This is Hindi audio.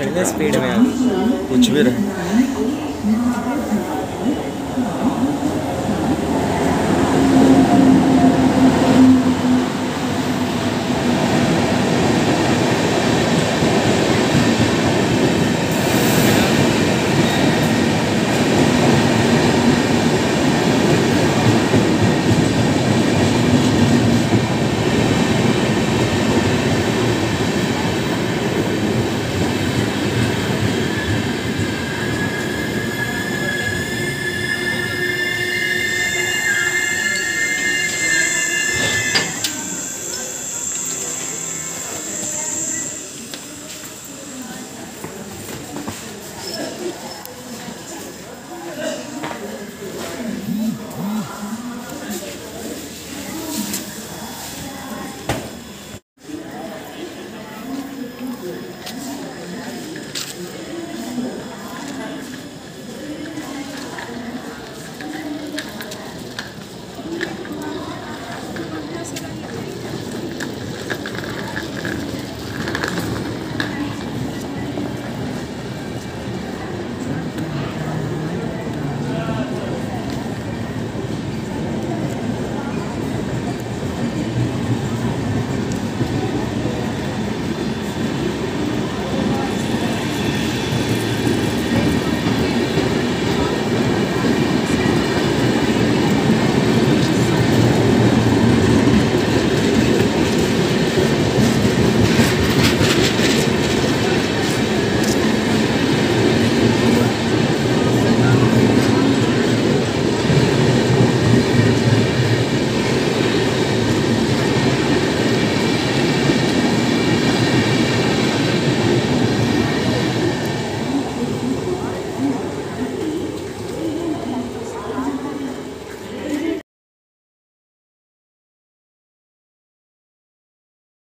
स्पीड में कुछ भी रहे।